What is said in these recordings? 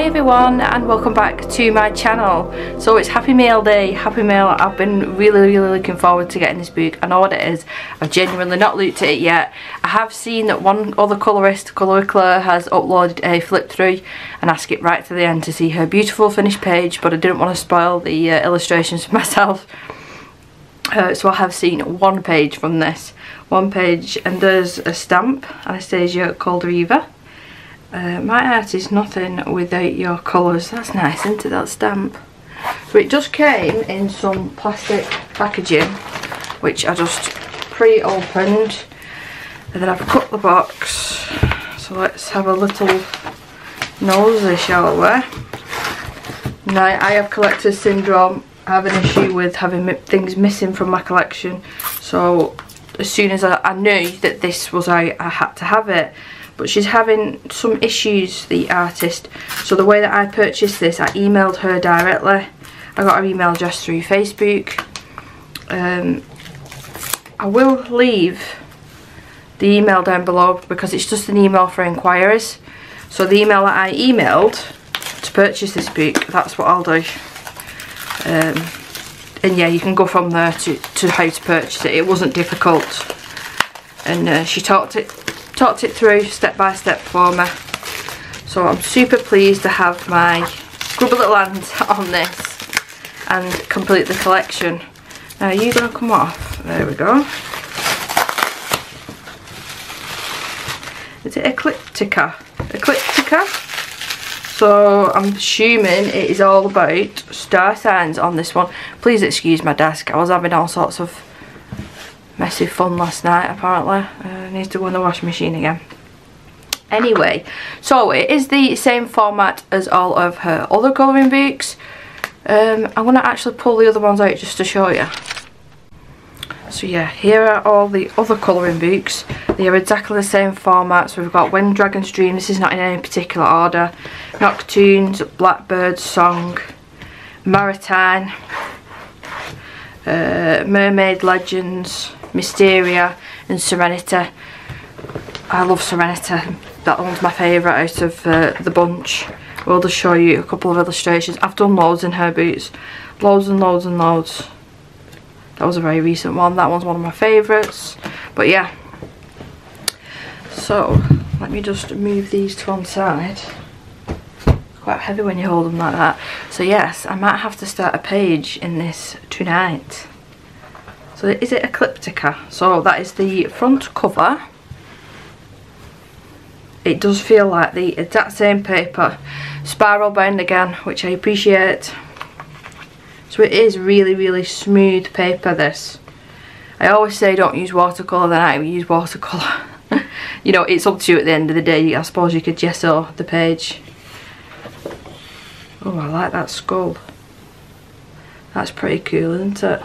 Hi everyone and welcome back to my channel. So it's Happy Mail Day, Happy Mail. I've been really really looking forward to getting this book. I know what it is. I've genuinely not looked at it yet. I have seen that one other colourist, Colour Claire, has uploaded a flip through and I skipped right to the end to see her beautiful finished page but I didn't want to spoil the uh, illustrations for myself. Uh, so I have seen one page from this. One page and there's a stamp, Anastasia Eva. Uh, my art is nothing without your colours. That's nice, isn't it, that stamp? So it just came in some plastic packaging, which I just pre-opened. And then I've cut the box. So let's have a little nosy, shall we? Now, I have collector's syndrome. I have an issue with having things missing from my collection. So as soon as I, I knew that this was out, I had to have it but she's having some issues the artist. So the way that I purchased this I emailed her directly. I got her email address through Facebook. Um, I will leave the email down below because it's just an email for inquiries. So the email that I emailed to purchase this book that's what I'll do. Um, and yeah you can go from there to, to how to purchase it. It wasn't difficult. And uh, she talked it talked it through step by step for me. So I'm super pleased to have my grubber little hands on this and complete the collection. Now are you going to come off? There we go. Is it Ecliptica? Ecliptica? So I'm assuming it is all about star signs on this one. Please excuse my desk. I was having all sorts of messy fun last night apparently. Uh, needs to go in the washing machine again. Anyway, so it is the same format as all of her other colouring books. Um, I'm going to actually pull the other ones out just to show you. So yeah, here are all the other colouring books. They are exactly the same format. So we've got When Dragons Dream, this is not in any particular order. Nocturnes, Blackbird Song, Maritime, uh, Mermaid Legends, Mysteria and Serenity. I love Serenity. That one's my favourite out of uh, the bunch. We'll just show you a couple of illustrations. I've done loads in her boots. Loads and loads and loads. That was a very recent one. That one's one of my favourites. But yeah. So, let me just move these to one side. quite heavy when you hold them like that. So yes, I might have to start a page in this tonight. So is it Ecliptica? So that is the front cover. It does feel like the exact same paper. Spiral bound again, which I appreciate. So it is really, really smooth paper, this. I always say don't use watercolour, then I use watercolour. you know, it's up to you at the end of the day. I suppose you could gesso the page. Oh, I like that skull. That's pretty cool, isn't it?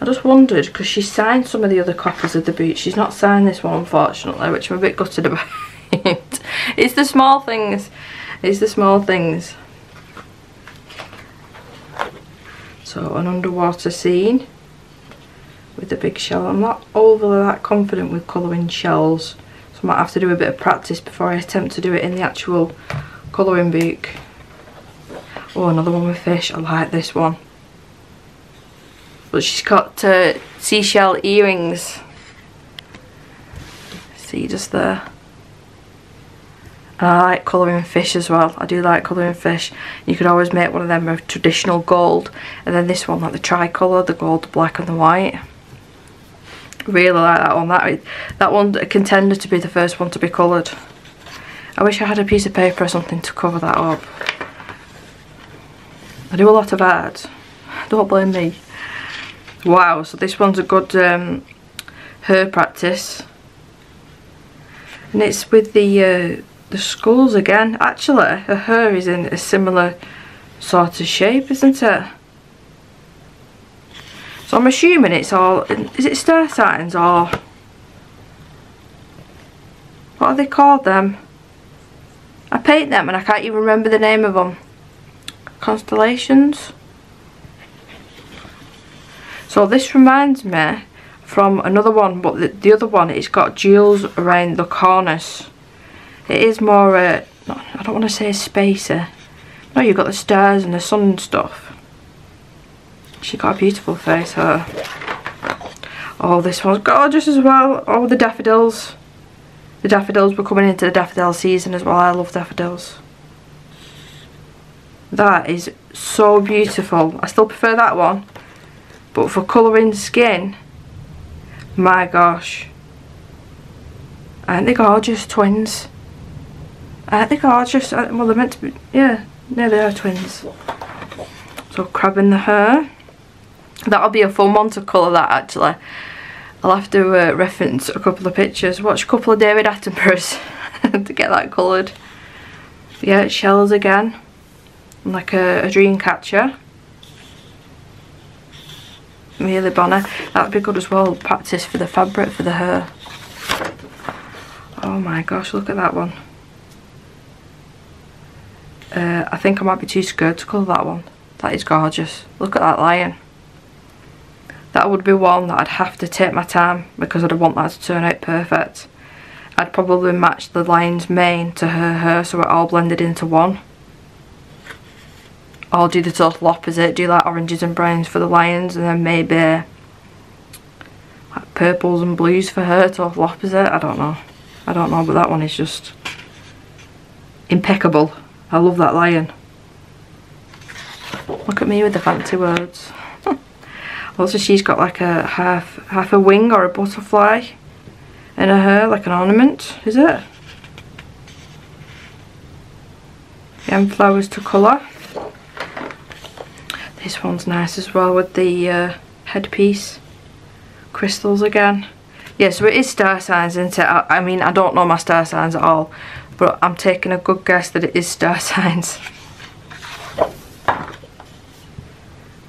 I just wondered, because she signed some of the other copies of the boot. She's not signed this one, unfortunately, which I'm a bit gutted about. it's the small things. It's the small things. So, an underwater scene with a big shell. I'm not overly that confident with colouring shells. So I might have to do a bit of practice before I attempt to do it in the actual colouring book. Oh, another one with fish. I like this one. But she's got uh, seashell earrings. See just there. And I like colouring fish as well. I do like colouring fish. You could always make one of them of traditional gold. And then this one like the tricolour, the gold, the black and the white. Really like that one. That, that one contender to be the first one to be coloured. I wish I had a piece of paper or something to cover that up. I do a lot of art. Don't blame me. Wow, so this one's a good um, hair practice. And it's with the uh, the skulls again. Actually, her hair is in a similar sort of shape, isn't it? So I'm assuming it's all, is it star signs or, what are they called them? I paint them and I can't even remember the name of them. Constellations? So this reminds me from another one, but the, the other one, it's got jewels around the corners. It is more uh, not, I don't want to say spacer. No, you've got the stars and the sun and stuff. She got a beautiful face, her. Oh, this one's gorgeous as well. Oh, the daffodils. The daffodils were coming into the daffodil season as well. I love daffodils. That is so beautiful. I still prefer that one. But for colouring skin, my gosh. Aren't they gorgeous twins? Aren't they gorgeous? Well, they're meant to be, yeah, no they are twins. So crabbing the hair. That'll be a fun one to colour that actually. I'll have to uh, reference a couple of pictures. Watch a couple of David Attenborough's to get that coloured. Yeah, shells again. Like a, a dream catcher. Amelia Bonner. That'd be good as well. Practice for the fabric for the hair. Oh my gosh, look at that one. Uh, I think I might be too scared to colour that one. That is gorgeous. Look at that lion. That would be one that I'd have to take my time because I'd want that to turn out perfect. I'd probably match the lion's mane to her hair so it all blended into one. Or do the total opposite, do like oranges and browns for the lions and then maybe like purples and blues for her, total opposite, I don't know. I don't know but that one is just impeccable. I love that lion. Look at me with the fancy words. also she's got like a half half a wing or a butterfly in her hair, like an ornament, is it? Again, flowers to colour. This one's nice as well with the uh, headpiece. Crystals again. Yeah, so it is star signs, isn't it? I, I mean, I don't know my star signs at all, but I'm taking a good guess that it is star signs.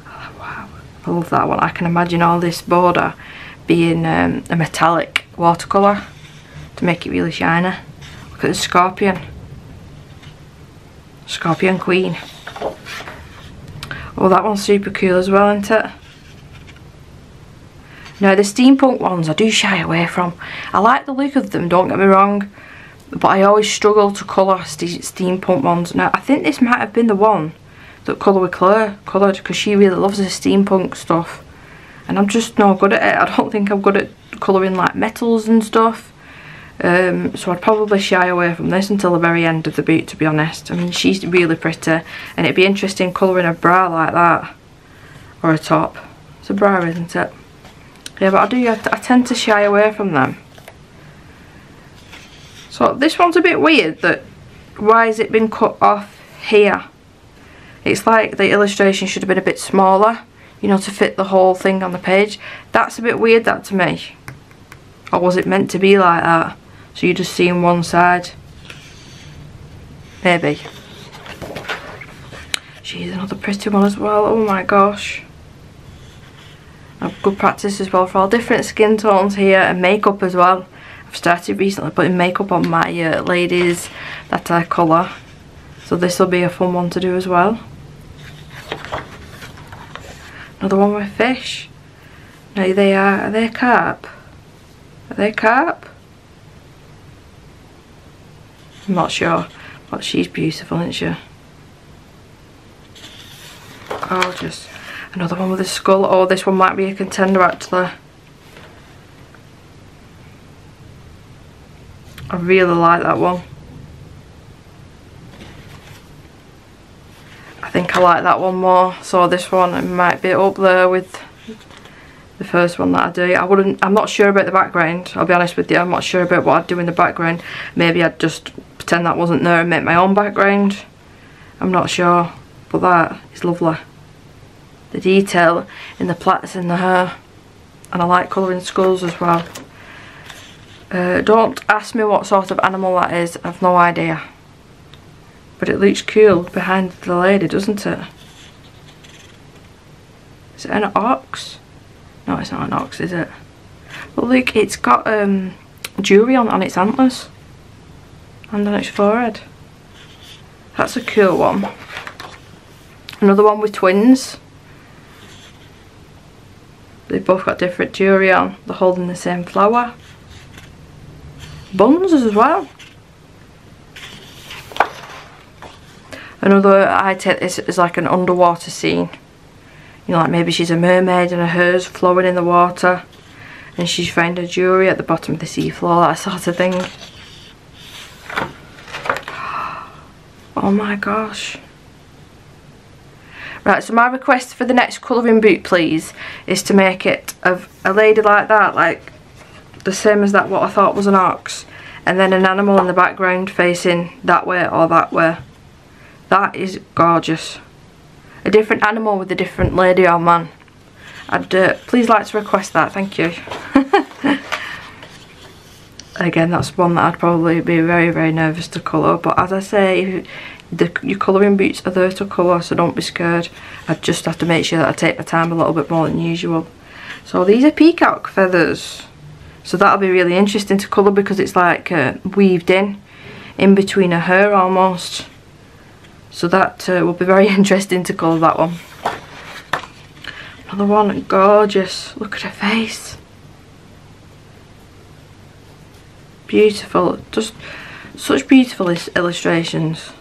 Oh, wow, I love that one. I can imagine all this border being um, a metallic watercolour to make it really shiny. Look at the scorpion. Scorpion Queen. Oh, that one's super cool as well, isn't it? Now, the steampunk ones I do shy away from. I like the look of them, don't get me wrong. But I always struggle to colour steampunk ones. Now, I think this might have been the one that Colour with Claire coloured because she really loves the steampunk stuff. And I'm just not good at it. I don't think I'm good at colouring like metals and stuff. Um, so I'd probably shy away from this until the very end of the boot to be honest. I mean she's really pretty and it'd be interesting colouring a bra like that or a top. It's a bra isn't it? Yeah but I do, I, I tend to shy away from them. So this one's a bit weird that why has it been cut off here? It's like the illustration should have been a bit smaller, you know, to fit the whole thing on the page. That's a bit weird that to me. Or was it meant to be like that? So you're just seeing one side. Maybe. She's another pretty one as well. Oh my gosh. good practice as well for all different skin tones here and makeup as well. I've started recently putting makeup on my uh, ladies that I colour. So this will be a fun one to do as well. Another one with fish. Now they are, are they carp? Are they carp? I'm not sure, but she's beautiful, isn't she? Oh, Gorgeous. Another one with a skull. Oh, this one might be a contender actually. I really like that one. I think I like that one more. So this one might be up there with the first one that I do. I wouldn't, I'm not sure about the background, I'll be honest with you, I'm not sure about what I'd do in the background. Maybe I'd just pretend that wasn't there and make my own background. I'm not sure, but that is lovely. The detail in the plaits in the hair, and I like colouring skulls as well. Uh, don't ask me what sort of animal that is, I've no idea. But it looks cool behind the lady, doesn't it? Is it an ox? No, it's not an ox, is it? But look, it's got um, jewellery on, on its antlers. And on its forehead. That's a cool one. Another one with twins. They've both got different jewellery on. They're holding the same flower. Buns as well. Another, I take this as like an underwater scene. You know, like maybe she's a mermaid and hers flowing in the water. And she's found her jewellery at the bottom of the seafloor, that sort of thing. Oh my gosh. Right, so my request for the next colouring boot, please, is to make it of a lady like that, like the same as that what I thought was an ox. And then an animal in the background facing that way or that way. That is gorgeous. A different animal with a different lady or man. I'd uh, please like to request that, thank you. Again, that's one that I'd probably be very, very nervous to colour. But as I say, the, your colouring boots are there to colour, so don't be scared. I just have to make sure that I take my time a little bit more than usual. So these are peacock feathers. So that'll be really interesting to colour because it's like uh, weaved in, in between her hair almost. So that uh, will be very interesting to colour that one. Another one, gorgeous. Look at her face. Beautiful. Just such beautiful illustrations.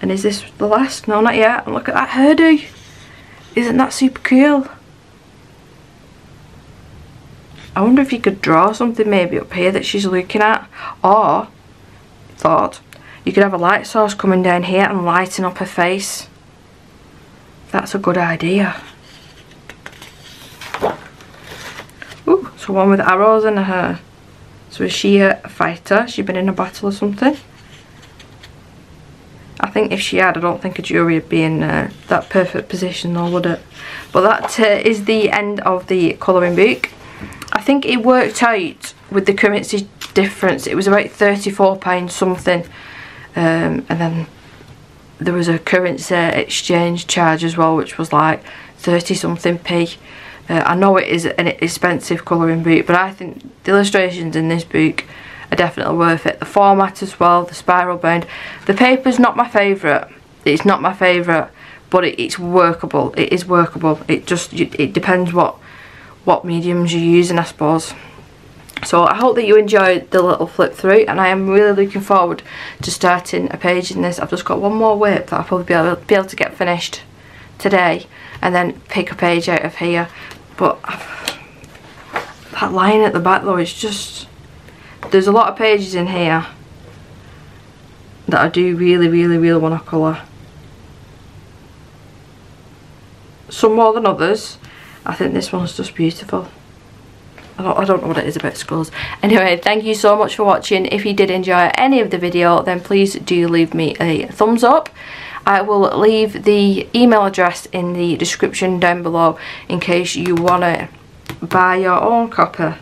And is this the last? No, not yet. look at that hairdo. Isn't that super cool? I wonder if you could draw something maybe up here that she's looking at. Or, thought, you could have a light source coming down here and lighting up her face. That's a good idea. Ooh, so one with arrows in her. So is she a fighter? Has she been in a battle or something? Think if she had, I don't think a jury would be in uh, that perfect position though, would it? But that uh, is the end of the colouring book. I think it worked out with the currency difference. It was about £34 something. Um, and then there was a currency exchange charge as well, which was like 30 something p. Uh, I know it is an expensive colouring book, but I think the illustrations in this book are definitely worth it. The format as well, the spiral bound. The paper's not my favourite. It's not my favourite, but it, it's workable. It is workable. It just, it depends what, what mediums you're using, I suppose. So I hope that you enjoyed the little flip through and I am really looking forward to starting a page in this. I've just got one more whip that I'll probably be able, be able to get finished today and then pick a page out of here but that line at the back though is just there's a lot of pages in here that I do really really really want to colour some more than others I think this one's just beautiful I don't, I don't know what it is about skulls. Anyway, thank you so much for watching. If you did enjoy any of the video, then please do leave me a thumbs up. I will leave the email address in the description down below in case you want to buy your own copy.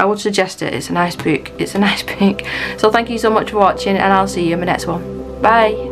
I would suggest it. It's a nice book. It's a nice book. So thank you so much for watching and I'll see you in my next one. Bye.